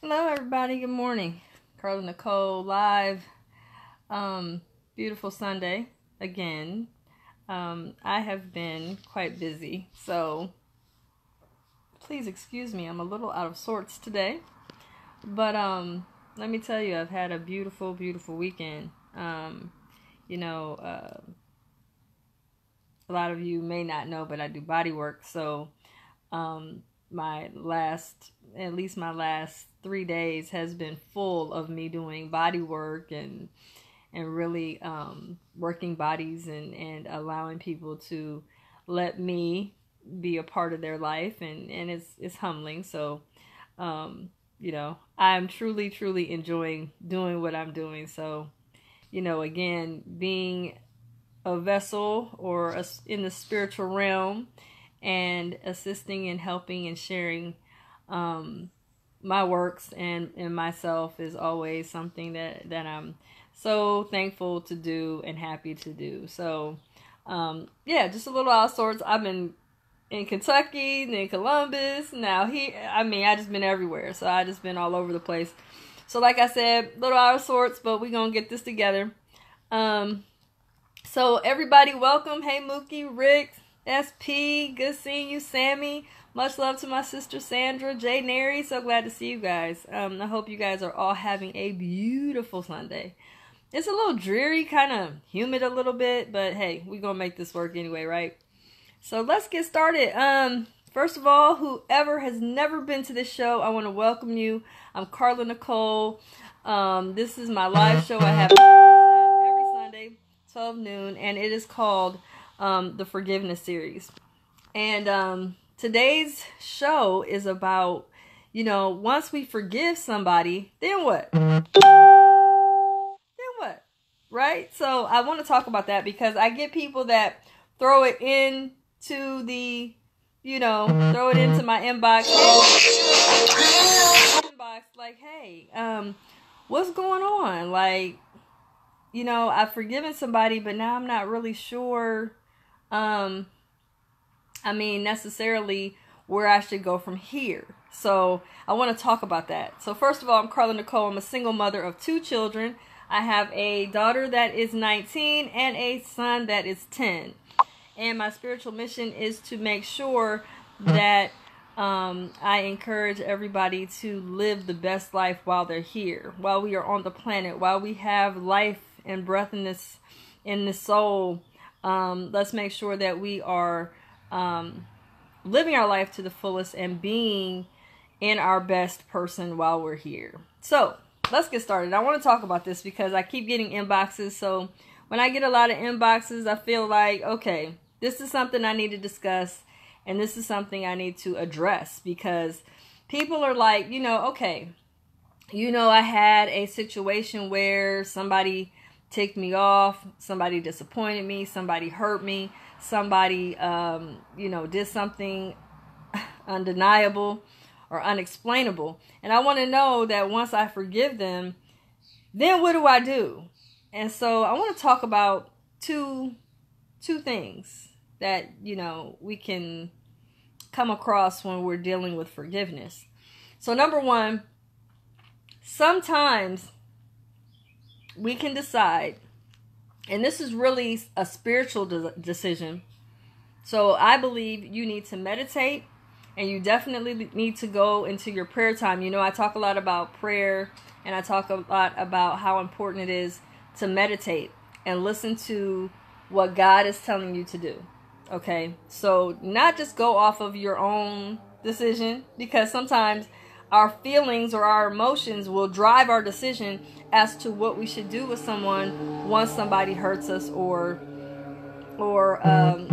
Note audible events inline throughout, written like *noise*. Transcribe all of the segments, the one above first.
Hello, everybody. Good morning. Carla Nicole live. Um, beautiful Sunday again. Um, I have been quite busy, so please excuse me. I'm a little out of sorts today, but um, let me tell you, I've had a beautiful, beautiful weekend. Um, you know, uh, a lot of you may not know, but I do body work, so um, my last, at least my last three days has been full of me doing body work and and really um, working bodies and and allowing people to let me be a part of their life. And and it's it's humbling. So um, you know i'm truly truly enjoying doing what i'm doing. So you know again being a vessel or a, in the spiritual realm and assisting and helping and sharing um, my works and, and myself is always something that, that I'm so thankful to do and happy to do. So, um, yeah, just a little out of sorts. I've been in Kentucky, then Columbus, now here. I mean, I just been everywhere. So I just been all over the place. So, like I said, little out of sorts, but we gonna get this together. Um, so everybody, welcome. Hey, Mookie, Rick, SP, good seeing you, Sammy. Much love to my sister Sandra, Jay Nary. So glad to see you guys. Um, I hope you guys are all having a beautiful Sunday. It's a little dreary, kind of humid a little bit, but hey, we're gonna make this work anyway, right? So let's get started. Um, first of all, whoever has never been to this show, I want to welcome you. I'm Carla Nicole. Um, this is my live show I have every Sunday, 12 noon, and it is called um, the Forgiveness series. And um, today's show is about, you know, once we forgive somebody, then what? Then what? Right? So I want to talk about that because I get people that throw it into the, you know, throw it into my inbox. inbox like, hey, um, what's going on? Like, you know, I've forgiven somebody, but now I'm not really sure um I mean necessarily where I should go from here. So I want to talk about that. So first of all, I'm Carla Nicole. I'm a single mother of two children. I have a daughter that is 19 and a son that is 10. And my spiritual mission is to make sure that um, I encourage everybody to live the best life while they're here, while we are on the planet, while we have life and breath in this in the soul um, let's make sure that we are um, living our life to the fullest and being in our best person while we're here. So let's get started. I want to talk about this because I keep getting inboxes. So when I get a lot of inboxes, I feel like, okay, this is something I need to discuss and this is something I need to address because people are like, you know, okay, you know, I had a situation where somebody ticked me off, somebody disappointed me, somebody hurt me, somebody, um, you know, did something undeniable or unexplainable. And I want to know that once I forgive them, then what do I do? And so I want to talk about two two things that, you know, we can come across when we're dealing with forgiveness. So number 1, sometimes we can decide, and this is really a spiritual de- decision. So I believe you need to meditate and you definitely need to go into your prayer time. You know, I talk a lot about prayer and I talk a lot about how important it is to meditate and listen to what God is telling you to do. Okay? So, not just go off of your own decision because sometimes our feelings or our emotions will drive our decision as to what we should do with someone once somebody hurts us or or um,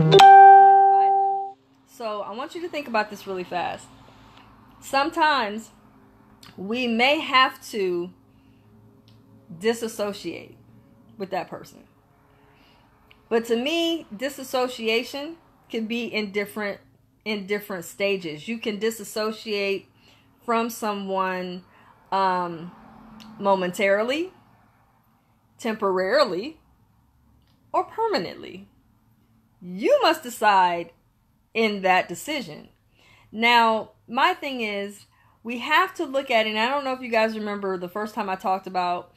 so I want you to think about this really fast. Sometimes we may have to disassociate with that person. But to me, disassociation can be in different in different stages. You can disassociate from someone um, momentarily, temporarily, or permanently. You must decide in that decision. Now, my thing is we have to look at it. And I don't know if you guys remember the first time I talked about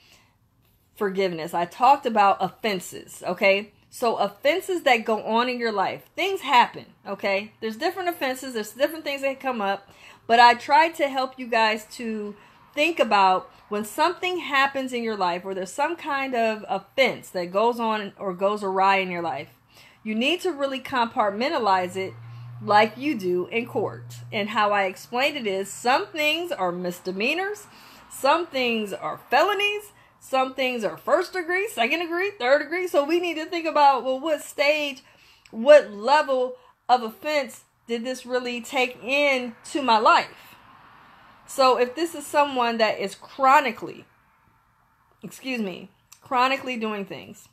forgiveness. I talked about offenses, okay? So offenses that go on in your life, things happen, okay? There's different offenses, there's different things that come up, but I try to help you guys to think about when something happens in your life or there's some kind of offense that goes on or goes awry in your life. You need to really compartmentalize it like you do in court. And how I explained it is some things are misdemeanors, some things are felonies, some things are first degree, second degree, third degree. So we need to think about well, what stage, what level of offense did this really take into my life? So if this is someone that is chronically, excuse me, chronically doing things,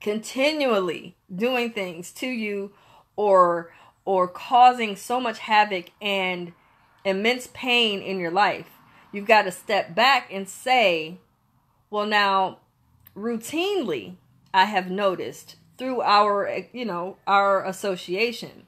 continually doing things to you or or causing so much havoc and immense pain in your life, you've got to step back and say, well, now, routinely, I have noticed through our, you know, our association,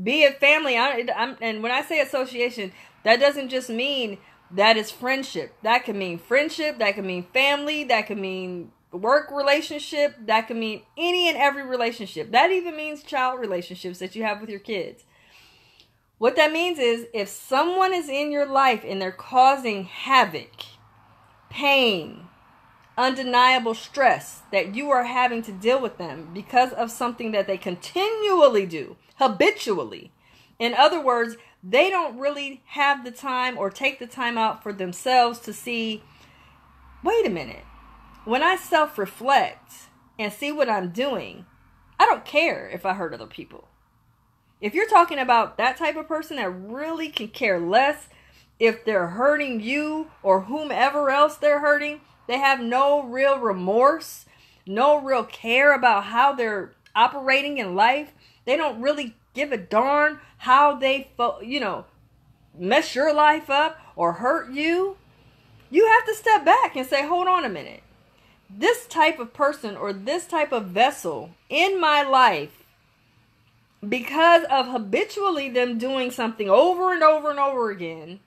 be it family, I, I'm, and when I say association, that doesn't just mean that is friendship. That can mean friendship, that can mean family, that can mean work relationship, that can mean any and every relationship. That even means child relationships that you have with your kids. What that means is if someone is in your life and they're causing havoc, pain, undeniable stress that you are having to deal with them because of something that they continually do, habitually. In other words, they don't really have the time or take the time out for themselves to see wait a minute, when I self reflect and see what I'm doing, I don't care if I hurt other people. If you're talking about that type of person that really can care less if they're hurting you or whomever else they're hurting, they have no real remorse, no real care about how they're operating in life. They don't really give a darn how they, you know, mess your life up or hurt you. You have to step back and say, hold on a minute this type of person or this type of vessel in my life because of habitually them doing something over and over and over again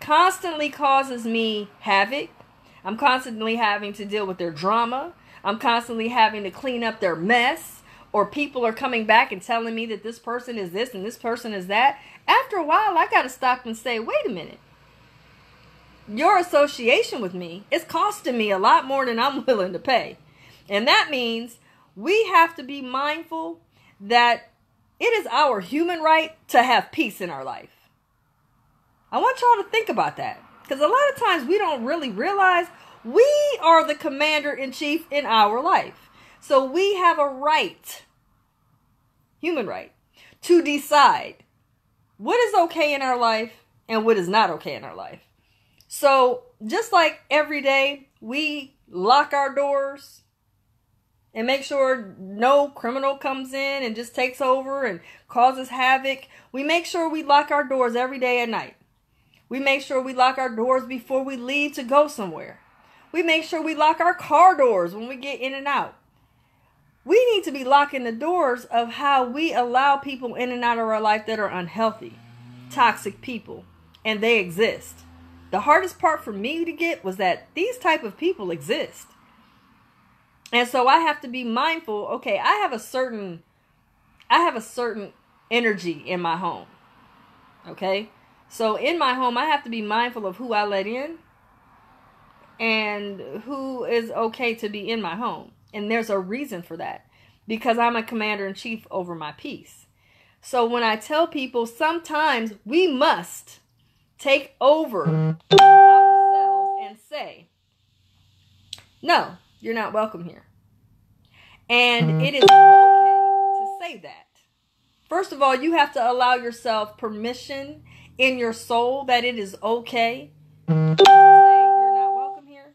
constantly causes me havoc. I'm constantly having to deal with their drama. I'm constantly having to clean up their mess. Or people are coming back and telling me that this person is this and this person is that. After a while, I got to stop and say, wait a minute your association with me is costing me a lot more than I'm *laughs* willing to pay. And that means we have to be mindful that it is our human right to have peace in our life. I want y'all to think about that because a lot of times we don't really realize we are the commander in chief in our life. So we have a right, human right, to decide what is okay in our life and what is not okay in our life. So, just like every day, we lock our doors and make sure no criminal comes in and just takes over and causes havoc. We make sure we lock our doors every day at night. We make sure we lock our doors before we leave to go somewhere. We make sure we lock our car doors when we get in and out. We need to be locking the doors of how we allow people in and out of our life that are unhealthy, toxic people, and they exist. The hardest part for me to get was that these type of people exist. And so I have to be mindful, okay, I have a certain I have a certain energy in my home. Okay? So in my home, I have to be mindful of who I let in and who is okay to be in my home. And there's a reason for that because I'm a commander in chief over my peace. So when I tell people sometimes we must take over mm-hmm. ourselves and say, no, you're not welcome here. And mm-hmm. it is okay to say that. First of all, you have to allow yourself permission in your soul that it is okay to mm. say you're not welcome here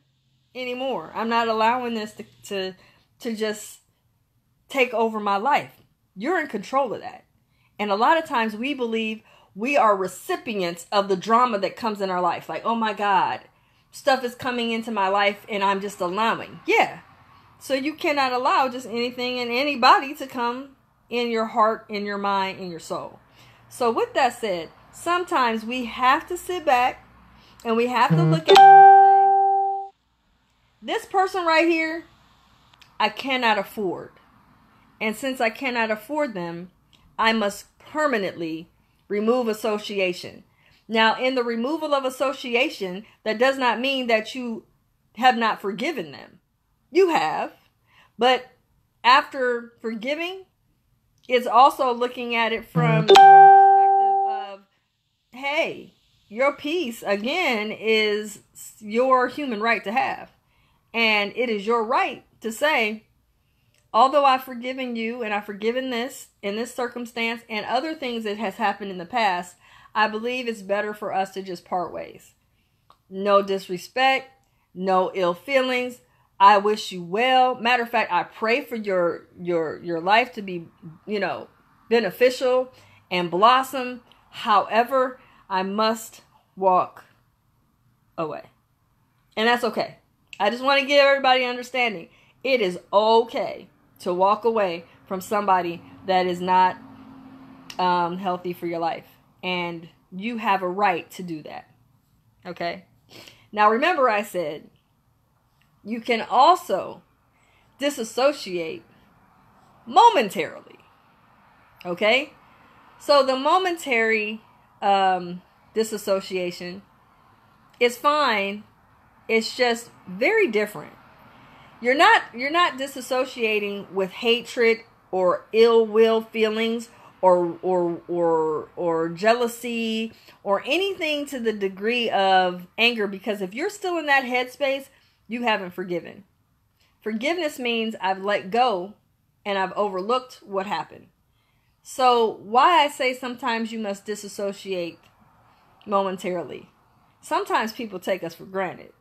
anymore. I'm not allowing this to, to, to just take over my life. You're in control of that. And a lot of times we believe, we are recipients of the drama that comes in our life. Like, oh my God, stuff is coming into my life and I'm just allowing. Yeah. So you cannot allow just anything and anybody to come in your heart, in your mind, in your soul. So, with that said, sometimes we have to sit back and we have to mm-hmm. look at them and say, this person right here, I cannot afford. And since I cannot afford them, I must permanently remove association. Now, in the removal of association, that does not mean that you have not forgiven them. You have. But after forgiving, it's also looking at it from of, hey, your peace, again, is your human right to have. And it is your right to say, although I've forgiven you and I've forgiven this in this circumstance and other things that has happened in the past, I believe it's better for us to just part ways. No disrespect, no ill feelings. I wish you well. Matter of fact, I pray for your your your life to be, you know, beneficial and blossom. However, I must walk away. And that's okay. I just want to give everybody understanding. It is okay to walk away from somebody that is not um, healthy for your life. And you have a right to do that. Okay? Now, remember, I said you can also disassociate momentarily. Okay? So, the momentary um, disassociation. Is fine. It's just very different. You're not you're not disassociating with hatred or ill will feelings or or or or jealousy or anything to the degree of anger because if you're still in that headspace you haven't forgiven. Forgiveness means i've let go and i've overlooked what happened so why i say sometimes you must disassociate momentarily. Sometimes people take us for granted.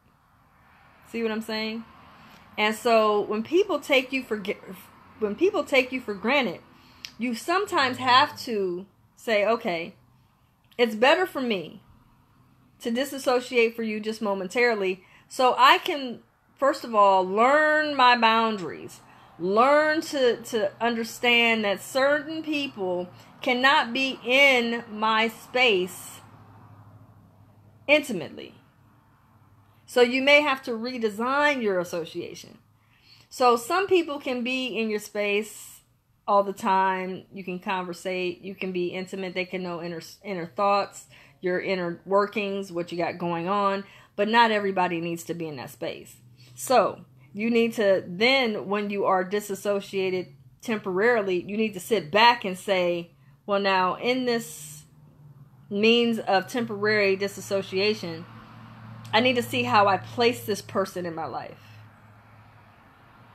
See what i'm saying? And so when people take you for when people take you for granted, you sometimes have to say, okay, it's better for me to disassociate for you just momentarily so I can first of all learn my boundaries. Learn to to understand that certain people cannot be in my space intimately. So you may have to redesign your association. So some people can be in your space all the time. You can conversate, you can be intimate, they can know inner inner thoughts, your inner workings, what you got going on, but not everybody needs to be in that space. So, you need to then when you are disassociated temporarily, you need to sit back and say, well now in this means of temporary disassociation, I need to see how I place this person in my life.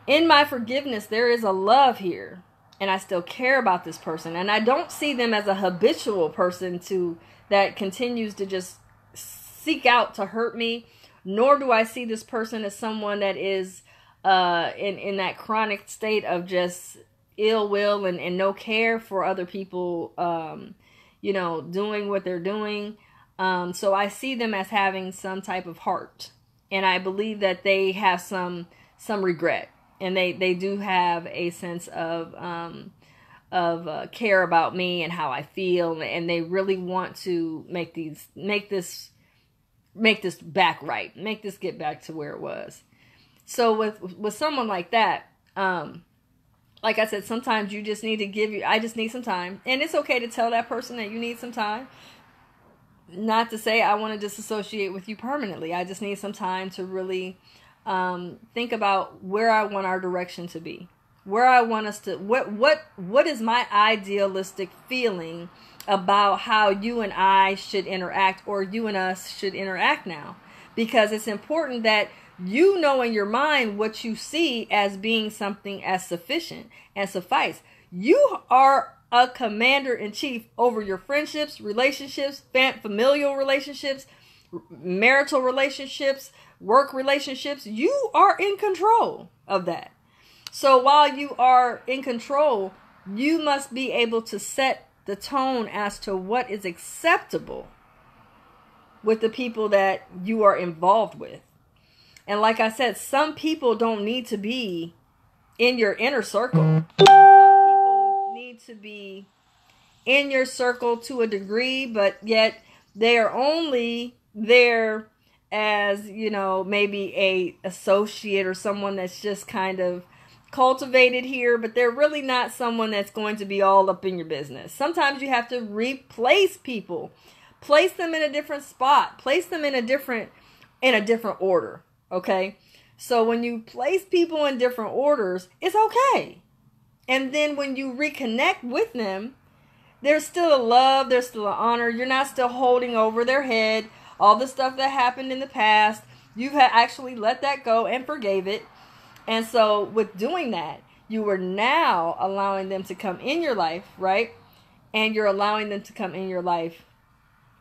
In my forgiveness, there is a love here, and I still care about this person, and I don't see them as a habitual person to that continues to just seek out to hurt me, nor do I see this person as someone that is uh, in in that chronic state of just ill will and, and no care for other people um, you know doing what they're doing. Um, so I see them as having some type of heart, and I believe that they have some some regret, and they they do have a sense of um, of uh, care about me and how I feel, and they really want to make these make this make this back right, make this get back to where it was. So with with someone like that, um, like I said, sometimes you just need to give you. I just need some time, and it's okay to tell that person that you need some time not to say I want to disassociate with you permanently. I just need some time to really um, think about where I want our direction to be, where I want us to. What what what is my idealistic feeling about how you and I should interact, or you and us should interact now? Because it's important that you know in your mind what you see as being something as sufficient and suffice. You are a commander in chief over your friendships, relationships, fam- familial relationships, marital relationships, work relationships. You are in control of that. So while you are in control, you must be able to set the tone as to what is acceptable with the people that you are involved with. And like I said, some people don't need to be in your inner circle Some people need to be in your circle to a degree, but yet they are only there as, you know, maybe a associate or someone that's just kind of cultivated here, but they're really not someone that's going to be all up in your business. Sometimes you have to replace people. Place them in a different spot. Place them in a different in a different order, okay? So when you place people in different orders, it's okay. And then when you reconnect with them, there's still a love, there's still an honor. You're not still holding over their head all the stuff that happened in the past. You've actually let that go and forgave it. And so, with doing that, you are now allowing them to come in your life, right? And you're allowing them to come in your life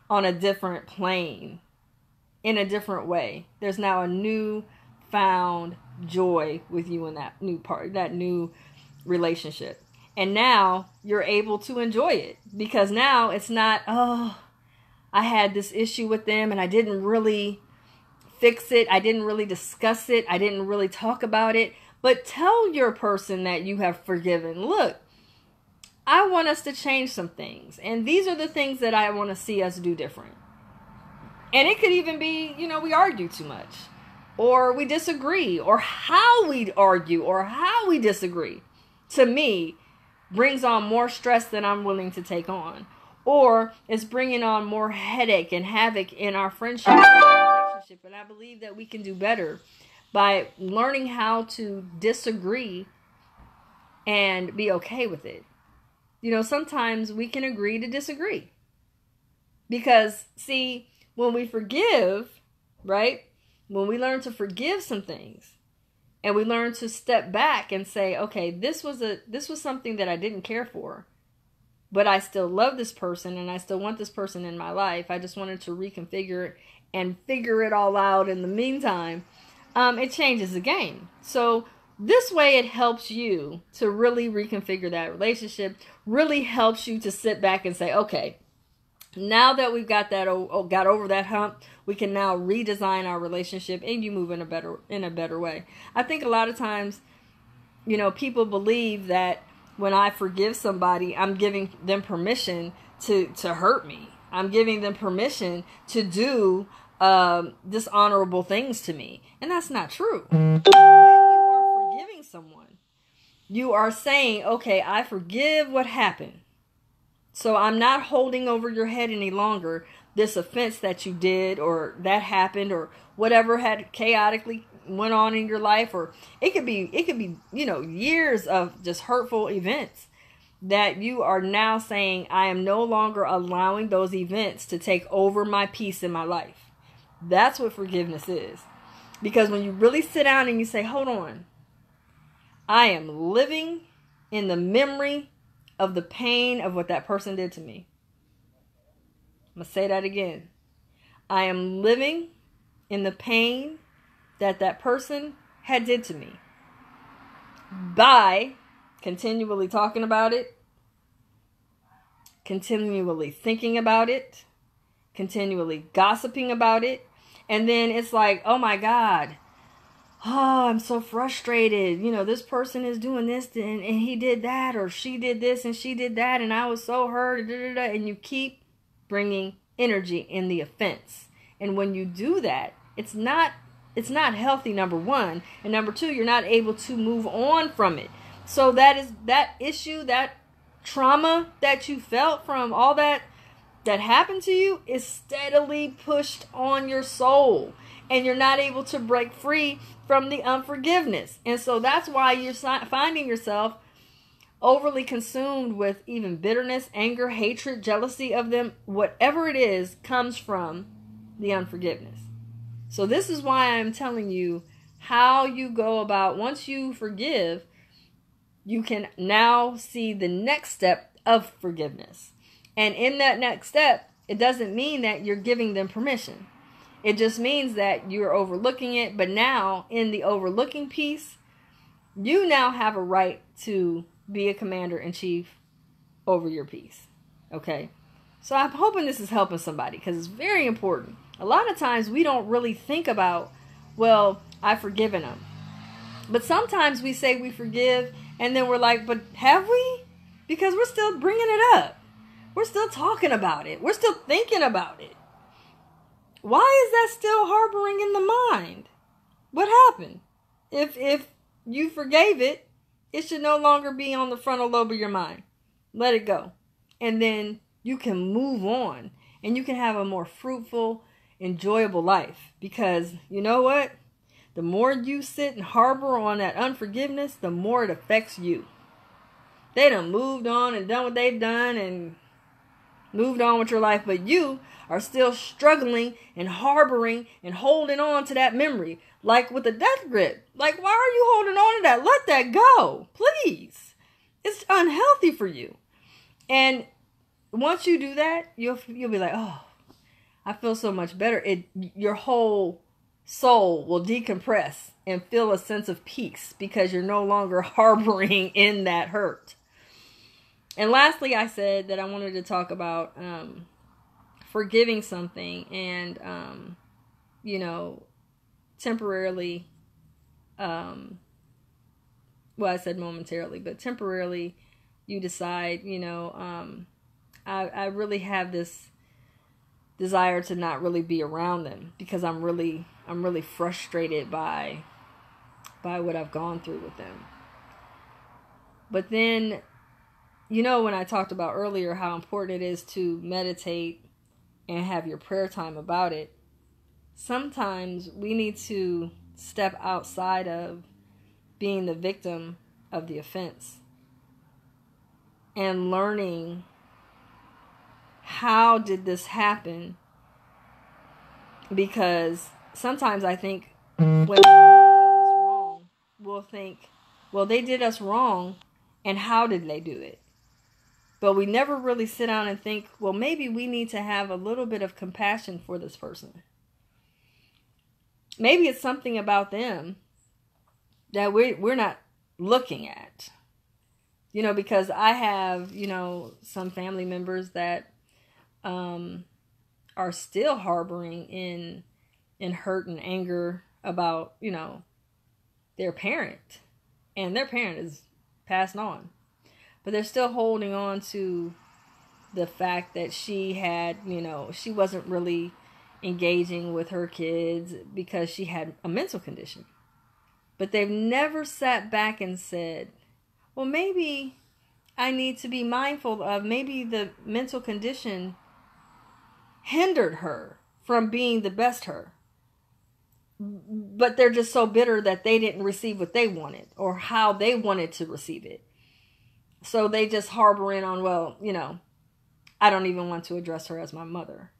on a different plane, in a different way. There's now a new found joy with you in that new part, that new relationship. And now you're able to enjoy it because now it's not, oh, I had this issue with them and I didn't really fix it. I didn't really discuss it. I didn't really talk about it. But tell your person that you have forgiven. Look, I want us to change some things. And these are the things that I want to see us do different. And it could even be, you know, we argue too much, or we disagree, or how we argue, or how we disagree. To me, brings on more stress than I'm willing to take on. Or it's bringing on more headache and havoc in our friendship relationship. And I believe that we can do better by learning how to disagree and be okay with it. You know, sometimes we can agree to disagree. Because, see, when we forgive, right? When we learn to forgive some things, and we learn to step back and say okay this was a this was something that i didn't care for but i still love this person and i still want this person in my life i just wanted to reconfigure and figure it all out in the meantime um, it changes the game. So this way it helps you to really reconfigure that relationship really helps you to sit back and say okay now that we've got that oh, got over that hump we can now redesign our relationship and you move in a better in a better way. I think a lot of times you know people believe that when i forgive somebody i'm giving them permission to to hurt me. I'm giving them permission to do um, dishonorable things to me. And that's not true. When you are forgiving someone you are saying okay i forgive what happened. So I'm not holding over your head any longer this offense that you did or that happened or whatever had chaotically went on in your life or it could be it could be you know years of just hurtful events that you are now saying I am no longer allowing those events to take over my peace in my life. That's what forgiveness is. Because when you really sit down and you say, "Hold on. I am living in the memory of the pain of what that person did to me. I'm going to say that again. I am living in the pain that that person had did to me by continually talking about it, continually thinking about it, continually gossiping about it, and then it's like, "Oh my god, oh, I'm so frustrated. You know, this person is doing this and, and he did that, or she did this and she did that, and I was so hurt. Da, da, da, and you keep bringing energy in the offense. And when you do that, it's not it's not healthy number 1 and number 2 you're not able to move on from it so that is that issue that trauma that you felt from all that that happened to you is steadily pushed on your soul and you're not able to break free from the unforgiveness. And so that's why you're finding yourself overly consumed with even bitterness, anger, hatred, jealousy of them, whatever it is, comes from the unforgiveness. So, this is why I'm telling you how you go about once you forgive, you can now see the next step of forgiveness. And in that next step, it doesn't mean that you're giving them permission. It just means that you're overlooking it. But now, in the overlooking piece, you now have a right to be a commander in chief over your peace. Okay? So I'm hoping this is helping somebody because it's very important. A lot of times we don't really think about, well, I've forgiven them. But sometimes we say we forgive and then we're like, but have we? Because we're still bringing it up. We're still talking about it. We're still thinking about it. Why is that still harboring in the mind? What happened? If if you forgave it, it should no longer be on the frontal lobe of your mind. Let it go. And then you can move on and you can have a more fruitful, enjoyable life. Because you know what? The more you sit and harbor on that unforgiveness, the more it affects you. They done moved on and done what they've done and moved on with your life, but you are still struggling and harboring and holding on to that memory. Like with a death grip. Like, why are you holding on to that? Let that go, please. It's unhealthy for you. And once you do that, you'll you'll be like, oh, I feel so much better. It your whole soul will decompress and feel a sense of peace because you're no longer *laughs* harboring in that hurt. And lastly, I said that I wanted to talk about um, forgiving something and, um, you know, temporarily, um, well, I said momentarily, but temporarily, you decide, you know, um, I, I really have this desire to not really be around them because I'm really I'm really frustrated by by what I've gone through with them. But then you know when I talked about earlier how important it is to meditate and have your prayer time about it. Sometimes we need to step outside of being the victim of the offense and learning how did this happen because sometimes I think when does us wrong, we'll think, well, they did us wrong, and how did they do it? But we never really sit down and think, well, maybe we need to have a little bit of compassion for this person. Maybe it's something about them that we we're not looking at. You know, because I have, you know, some family members that um are still harboring in in hurt and anger about, you know, their parent. And their parent is passed on. But they're still holding on to the fact that she had, you know, she wasn't really engaging with her kids because she had a mental condition. But they've never sat back and said, well, maybe I need to be mindful of maybe the mental condition hindered her from being the best her but they're just so bitter that they didn't receive what they wanted or how they wanted to receive it. So they just harbor in on, well, you know, I don't even want to address her as my mother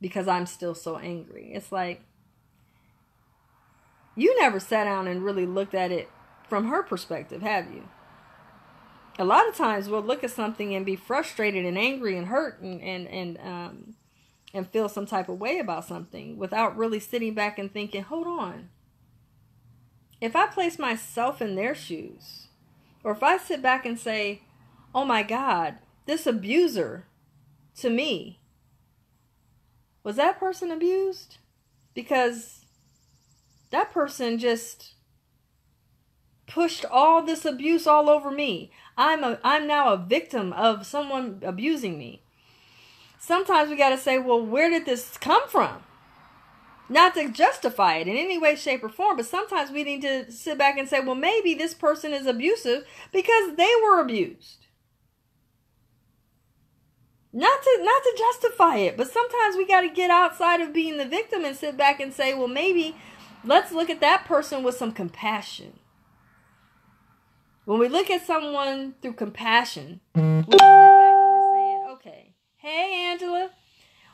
because I'm still so angry. It's like, you never sat down and really looked at it from her perspective, have you? A lot of times we'll look at something and be frustrated and angry and hurt and, and, and um, and feel some type of way about something without really sitting back and thinking, hold on. If I place myself in their shoes, or if I sit back and say, oh my God, this abuser to me, was that person abused? Because that person just pushed all this abuse all over me. I'm a I'm now a victim of someone abusing me sometimes we got to say, well, where did this come from? Not to justify it in any way, shape, or form, but sometimes we need to sit back and say, well, maybe this person is abusive because they were abused. Not to not to justify it, but sometimes we got to get outside of being the victim and sit back and say, well, maybe let's look at that person with some compassion. When we look at someone through compassion, we Hey, Angela.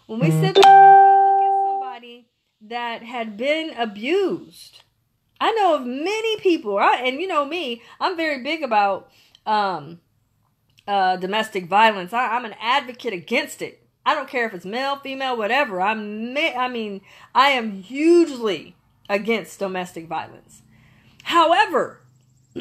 When we sit back that had been abused, I know of many people, and you know me, I'm very big about um, uh, domestic violence. I, I'm an advocate against it. I don't care if it's male, female, whatever. I'm, I mean, I am hugely against domestic violence. However, *clears throat*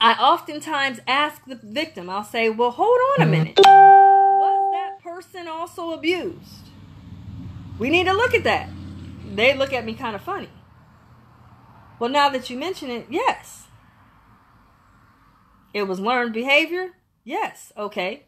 I oftentimes ask the victim, I'll say, well, hold on a minute Was that person also abused? We need to look at that. They look at me kind of funny. Well, now that you mention it, yes. It was learned behavior? Yes. Okay.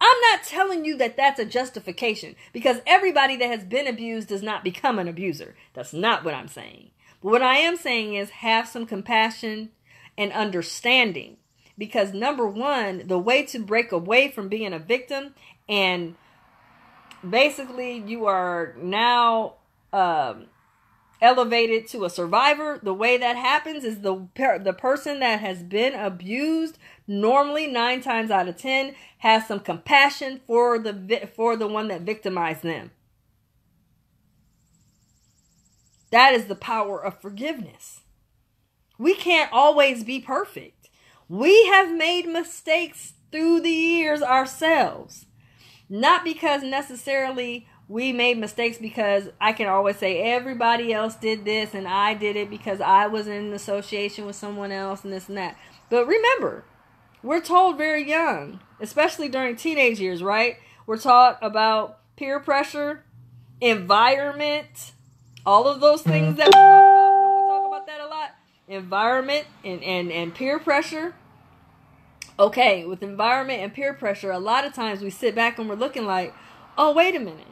I'm not telling you that that's a justification because everybody that has been abused does not become an abuser. That's not what I'm saying. But what I am saying is have some compassion and understanding because number one, the way to break away from being a victim and basically you are now um, elevated to a survivor. The way that happens is the the person that has been abused normally 9 times out of 10 has some compassion for the for the one that victimized them. That is the power of forgiveness. We can't always be perfect. We have made mistakes through the years ourselves. Not because necessarily we made mistakes because I can always say everybody else did this and I did it because I was in association with someone else and this and that. But remember, we're told very young, especially during teenage years, right? We're taught about peer pressure, environment, all of those things that we talk about. We talk about that a lot? Environment and, and, and peer pressure. Okay, with environment and peer pressure, a lot of times we sit back and we're looking like, oh, wait a minute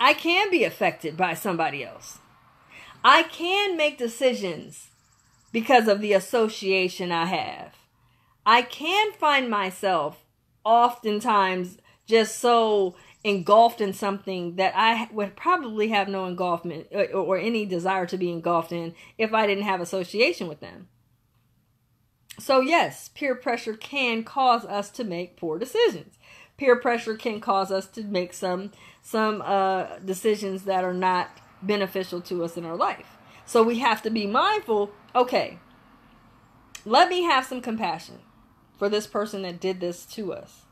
I can be affected by somebody else. I can make decisions because of the association I have. I can find myself oftentimes just so engulfed in something that I would probably have no engulfment or, or, any desire to be engulfed in if I didn't have association with them. So, yes, peer pressure can cause us to make poor decisions. Peer pressure can cause us to make some some uh, decisions that are not beneficial to us in our life. So we have to be mindful okay, let me have some compassion for this person that did this to us.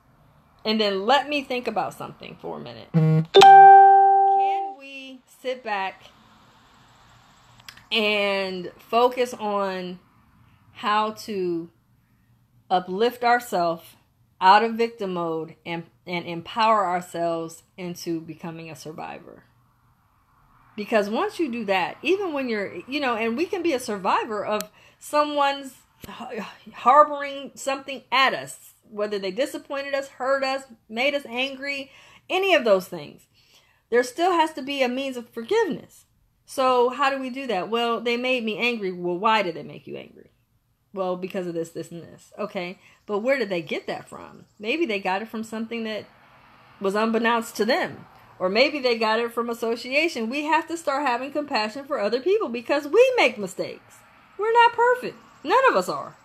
And then let me think about something for a minute. Can we sit back and focus on how to uplift ourselves out of victim mode and, and empower ourselves into becoming a survivor. Because once you do that, even when you're, you know, and we can be a survivor of someone's harboring something at us, whether they disappointed us, hurt us, made us angry, any of those things. There still has to be a means of forgiveness. So, how do we do that? Well, they made me angry. Well, why did they make you angry? Well, because of this, this, and this. Okay. But where did they get that from? Maybe they got it from something that was unbeknownst to them. Or maybe they got it from association. We have to start having compassion for other people because we make mistakes. We're not perfect. None of us are.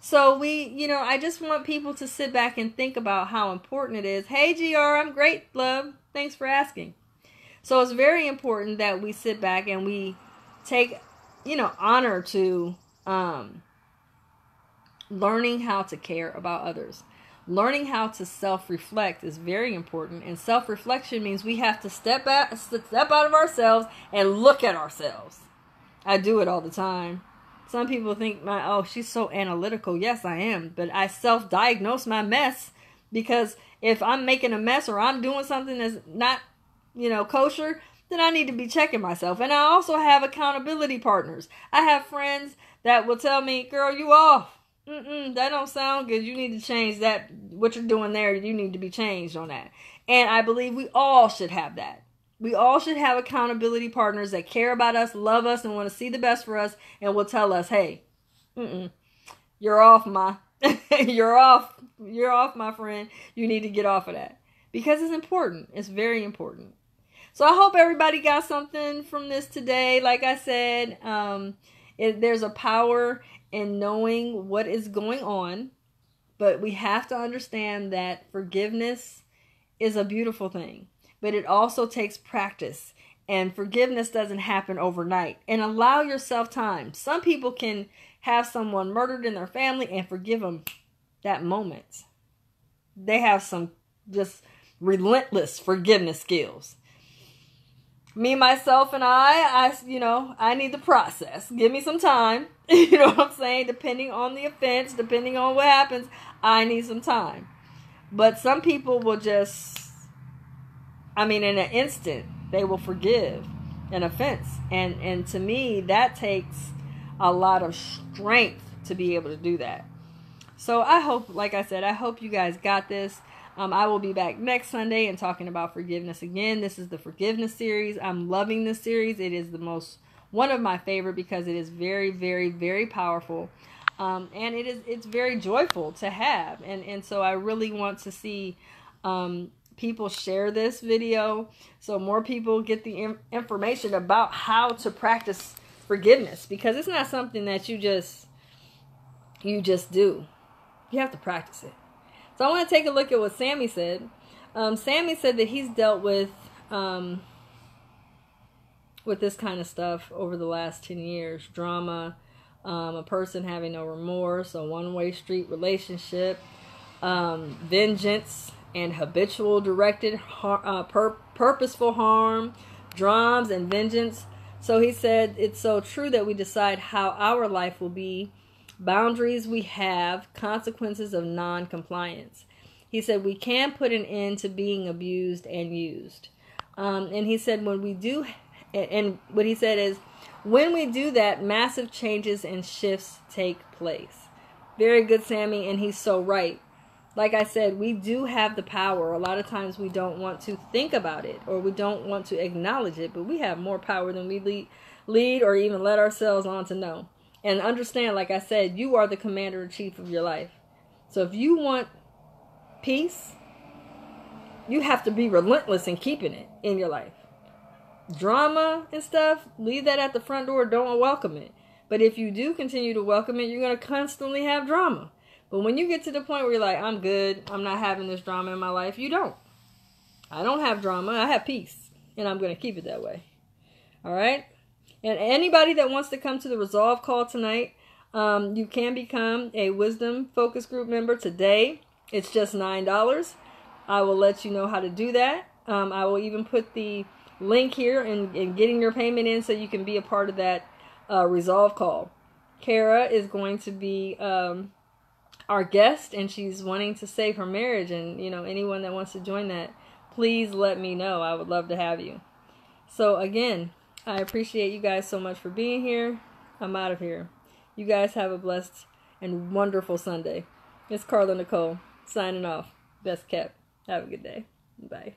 So we, you know, I just want people to sit back and think about how important it is. Hey, GR, I'm great, love. Thanks for asking. So it's very important that we sit back and we take, you know, honor to um, learning how to care about others. Learning how to self-reflect is very important, and self-reflection means we have to step out, step out of ourselves and look at ourselves. I do it all the time. Some people think my oh she's so analytical. Yes, I am, but I self-diagnose my mess because if I'm making a mess or I'm doing something that's not, you know, kosher, then I need to be checking myself. And I also have accountability partners. I have friends that will tell me, "Girl, you off." Mm-mm, that don't sound good. You need to change that. What you're doing there, you need to be changed on that. And I believe we all should have that. We all should have accountability partners that care about us, love us, and want to see the best for us, and will tell us, "Hey, mm-mm, you're off, my, *laughs* you're off, you're off, my friend. You need to get off of that because it's important. It's very important." So I hope everybody got something from this today. Like I said, um, it, there's a power and knowing what is going on. But we have to understand that forgiveness is a beautiful thing, but it also takes practice. And forgiveness doesn't happen overnight. And allow yourself time. Some people can have someone murdered in their family and forgive them that moment. They have some just relentless forgiveness skills me myself and i i you know i need the process. Give me some time. *laughs* You know what i'm saying? Depending on the offense depending on what happens i need some time. But some people will just i mean in an instant they will forgive an offense. And and to me that takes a lot of strength to be able to do that. So I hope, like I said, I hope you guys got this. Um, I will be back next Sunday and talking about forgiveness again. This is the forgiveness series. I'm loving this series. It is the most one of my favorite because it is very, very, very powerful, um, and it is it's very joyful to have. And and so I really want to see um, people share this video so more people get the information about how to practice forgiveness because it's not something that you just you just do. You have to practice it. So I want to take a look at what Sammy said. Um, Sammy said that he's dealt with um, with this kind of stuff over the last 10 years drama, um, a person having no remorse, a one way street relationship, um, vengeance and habitual directed har- uh, pur- purposeful harm, drums and vengeance. So he said it's so true that we decide how our life will be boundaries we have, consequences of non compliance. He said we can put an end to being abused and used. Um, and he said when we do, and what he said is when we do that, massive changes and shifts take place. Very good, Sammy, and he's so right. Like I said, we do have the power. A lot of times we don't want to think about it or we don't want to acknowledge it, but we have more power than we lead, lead or even let ourselves on to know. And understand, like I said, you are the commander in chief of your life. So if you want peace, you have to be relentless in keeping it in your life. Drama and stuff, leave that at the front door. Don't welcome it. But if you do continue to welcome it, you're going to constantly have drama. But when you get to the point where you're like, I'm good, I'm not having this drama in my life, you don't. I don't have drama, I have peace. And I'm going to keep it that way. All right? And anybody that wants to come to the Resolve call tonight, um, you can become a Wisdom Focus Group member today. It's just $9. I will let you know how to do that. Um, I will even put the link here in getting your payment in so you can be a part of that uh, Resolve call. Kara is going to be um, our guest and she's wanting to save her marriage. And, you know, anyone that wants to join that, please let me know. I would love to have you. So, again, I appreciate you guys so much for being here. I'm out of here. You guys have a blessed and wonderful Sunday. It's Carla Nicole signing off. Best kept. Have a good day. Bye.